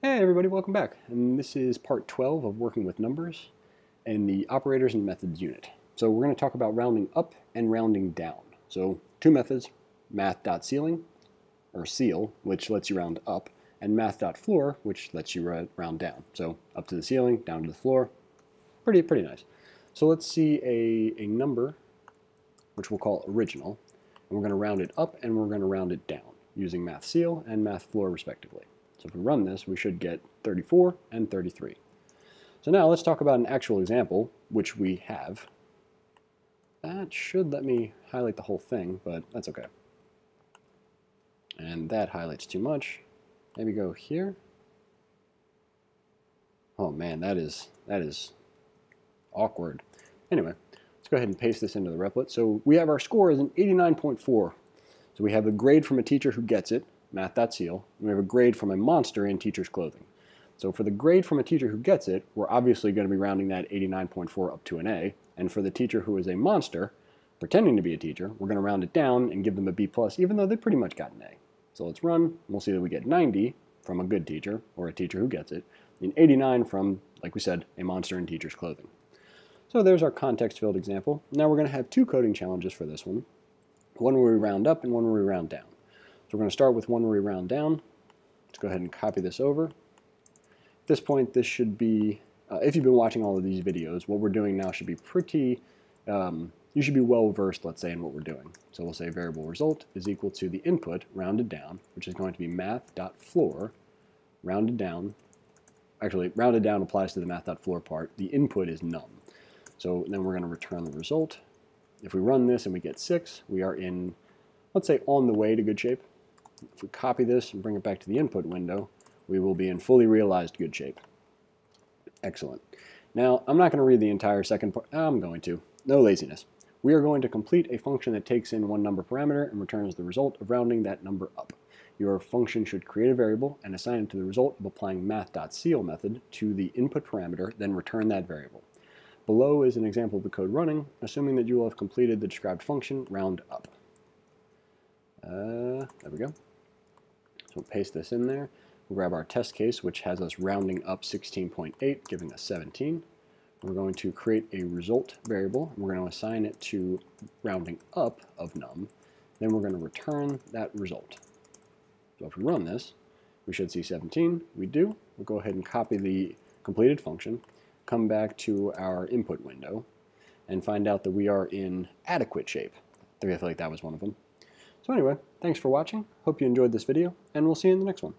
Hey everybody, welcome back. And this is part 12 of working with numbers and the operators and methods unit. So we're going to talk about rounding up and rounding down. So two methods, math.ceiling, or ceil, which lets you round up, and math.floor, which lets you round down. So up to the ceiling, down to the floor. Pretty, pretty nice. So let's see a, a number, which we'll call original, and we're going to round it up and we're going to round it down using math ceil and math floor respectively. So if we run this, we should get 34 and 33. So now let's talk about an actual example, which we have. That should let me highlight the whole thing, but that's okay. And that highlights too much. Maybe go here. Oh man, that is that is awkward. Anyway, let's go ahead and paste this into the replit. So we have our score as an 89.4. So we have a grade from a teacher who gets it, math.ceil, and we have a grade from a monster in teacher's clothing. So for the grade from a teacher who gets it, we're obviously going to be rounding that 89.4 up to an A. And for the teacher who is a monster, pretending to be a teacher, we're going to round it down and give them a B+, plus, even though they pretty much got an A. So let's run, and we'll see that we get 90 from a good teacher, or a teacher who gets it, and 89 from, like we said, a monster in teacher's clothing. So there's our context-filled example. Now we're going to have two coding challenges for this one. One where we round up and one where we round down. So we're going to start with one where we round down. Let's go ahead and copy this over. At this point, this should be, uh, if you've been watching all of these videos, what we're doing now should be pretty, um, you should be well versed, let's say, in what we're doing. So we'll say variable result is equal to the input rounded down, which is going to be math.floor rounded down. Actually, rounded down applies to the math.floor part. The input is num. So then we're going to return the result. If we run this and we get 6, we are in, let's say, on the way to good shape. If we copy this and bring it back to the input window, we will be in fully realized good shape. Excellent. Now, I'm not going to read the entire second part. I'm going to. No laziness. We are going to complete a function that takes in one number parameter and returns the result of rounding that number up. Your function should create a variable and assign it to the result of applying math.ceil method to the input parameter, then return that variable. Below is an example of the code running, assuming that you will have completed the described function round up. Uh, there we go. We'll paste this in there. We'll grab our test case, which has us rounding up 16.8, giving us 17. We're going to create a result variable. We're going to assign it to rounding up of num. Then we're going to return that result. So if we run this, we should see 17. We do. We'll go ahead and copy the completed function, come back to our input window, and find out that we are in adequate shape. I feel like that was one of them. So anyway, thanks for watching. Hope you enjoyed this video, and we'll see you in the next one.